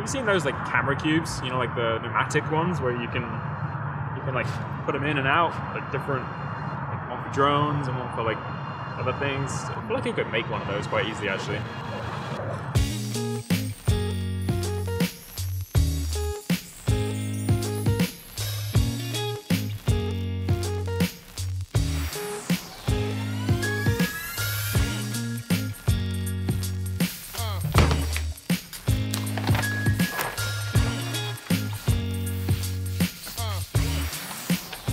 you seen those like camera cubes? You know, like the pneumatic ones where you can you can like put them in and out, like different, like one for drones and one for like other things. I feel like you could make one of those quite easily actually.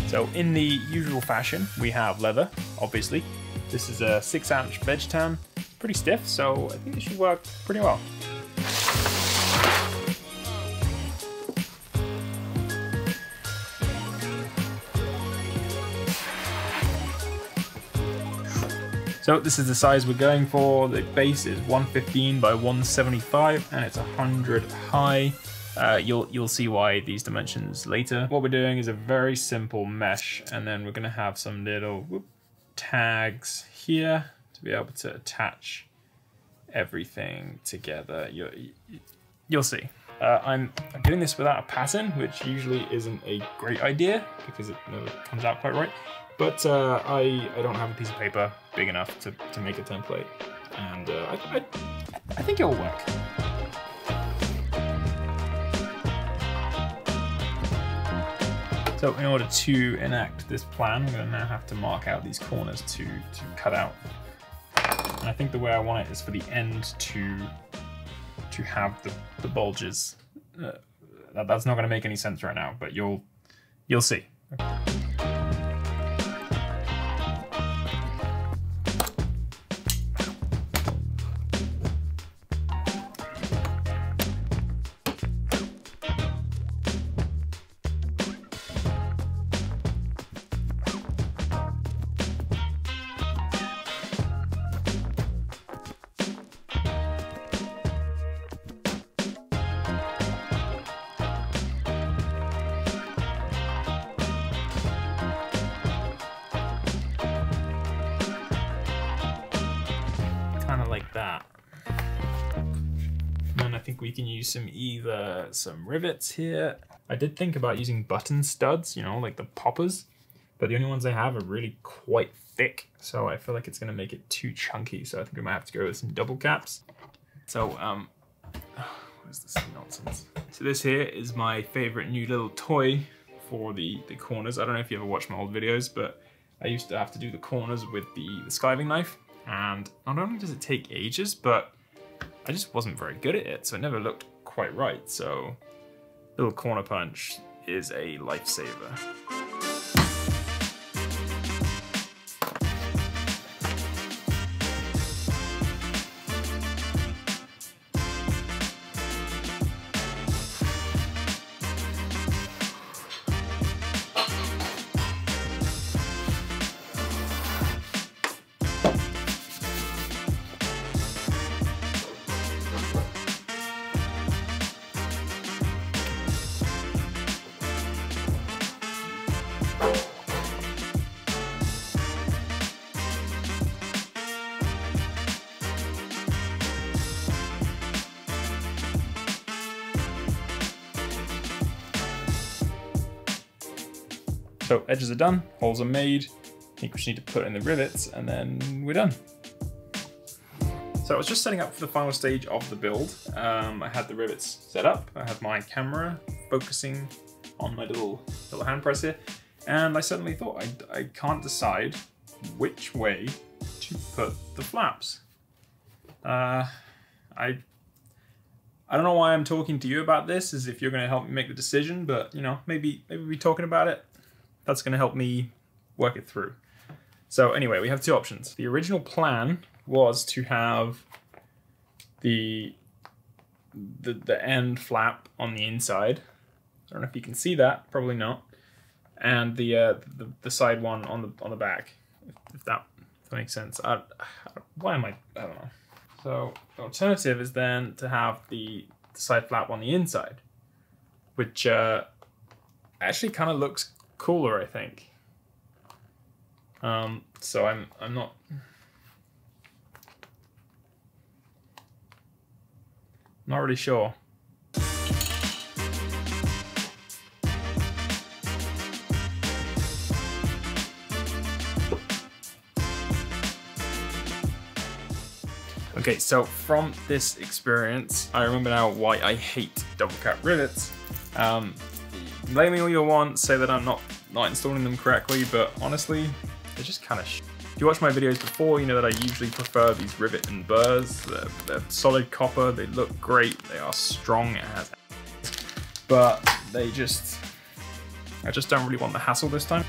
So in the usual fashion, we have leather, obviously. This is a 6 ounce veg tan, pretty stiff, so I think it should work pretty well. So this is the size we're going for. The base is 115 by 175 and it's 100 high. Uh, you'll you'll see why these dimensions later. What we're doing is a very simple mesh, and then we're gonna have some little whoop, tags here to be able to attach everything together. You, you'll see. Uh, I'm, I'm doing this without a pattern, which usually isn't a great idea because it never comes out quite right. But uh, I, I don't have a piece of paper big enough to, to make a template. And uh, I, I, I think it'll work. So in order to enact this plan, I'm gonna now have to mark out these corners to, to cut out. And I think the way I want it is for the end to to have the, the bulges. Uh, that, that's not gonna make any sense right now, but you'll you'll see. Kind of like that. And then I think we can use some either some rivets here. I did think about using button studs, you know, like the poppers, but the only ones I have are really quite thick. So I feel like it's gonna make it too chunky. So I think we might have to go with some double caps. So, um, what is this nonsense? So this here is my favorite new little toy for the, the corners. I don't know if you ever watched my old videos, but I used to have to do the corners with the, the skiving knife and not only does it take ages, but I just wasn't very good at it, so it never looked quite right. So, little corner punch is a lifesaver. So edges are done, holes are made. I think we just need to put in the rivets and then we're done. So I was just setting up for the final stage of the build. Um, I had the rivets set up. I have my camera focusing on my little little hand press here. And I suddenly thought, I, I can't decide which way to put the flaps. Uh, I I don't know why I'm talking to you about this, as if you're going to help me make the decision, but you know, maybe maybe we talking about it. That's going to help me work it through. So anyway, we have two options. The original plan was to have the the, the end flap on the inside. I don't know if you can see that, probably not. And the uh, the, the side one on the on the back, if, that if that makes sense. I, why am I? I don't know. So the alternative is then to have the, the side flap on the inside, which uh, actually kind of looks cooler, I think. Um, so I'm I'm not. Not really sure. Okay, so from this experience, I remember now why I hate double cap rivets. Um, blame me all you want, say that I'm not, not installing them correctly, but honestly, they're just kind of If you watch my videos before, you know that I usually prefer these rivet and burrs. They're, they're solid copper, they look great, they are strong as but they just, I just don't really want the hassle this time.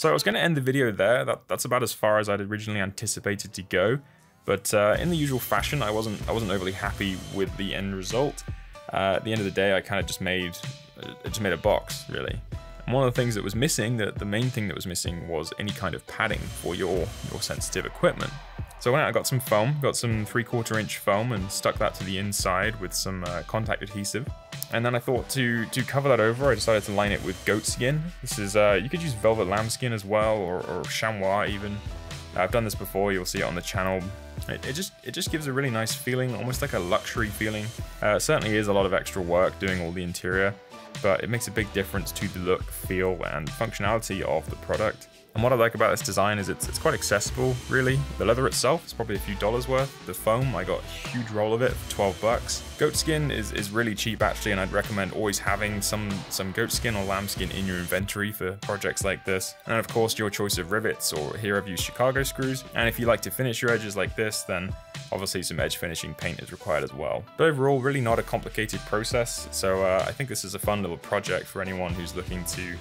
So I was going to end the video there. That, that's about as far as I'd originally anticipated to go. But uh, in the usual fashion, I wasn't I wasn't overly happy with the end result. Uh, at the end of the day, I kind of just made uh, just made a box really. And one of the things that was missing, the, the main thing that was missing, was any kind of padding for your your sensitive equipment. So I went out, I got some foam, got some three quarter inch foam and stuck that to the inside with some uh, contact adhesive. And then I thought to to cover that over, I decided to line it with goat skin. This is, uh, you could use velvet lambskin as well, or, or chamois even. I've done this before, you'll see it on the channel. It, it, just it just gives a really nice feeling, almost like a luxury feeling. Uh, certainly is a lot of extra work doing all the interior, but it makes a big difference to the look, feel, and functionality of the product. And what I like about this design is it's, it's quite accessible, really. The leather itself is probably a few dollars worth. The foam, I got a huge roll of it for 12 bucks. Goat skin is, is really cheap actually, and I'd recommend always having some, some goat skin or lambskin in your inventory for projects like this. And of course, your choice of rivets, or here I've used Chicago screws. And if you like to finish your edges like this, then obviously some edge finishing paint is required as well. But overall, really not a complicated process, so uh, I think this is a fun little project for anyone who's looking to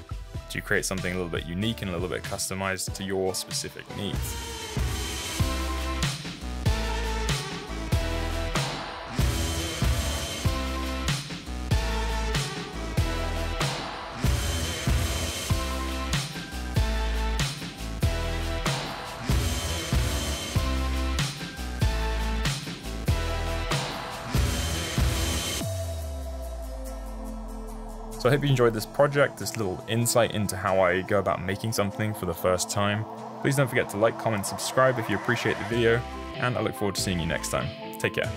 to create something a little bit unique and a little bit customized to your specific needs. So I hope you enjoyed this project, this little insight into how I go about making something for the first time. Please don't forget to like, comment, subscribe if you appreciate the video, and I look forward to seeing you next time. Take care.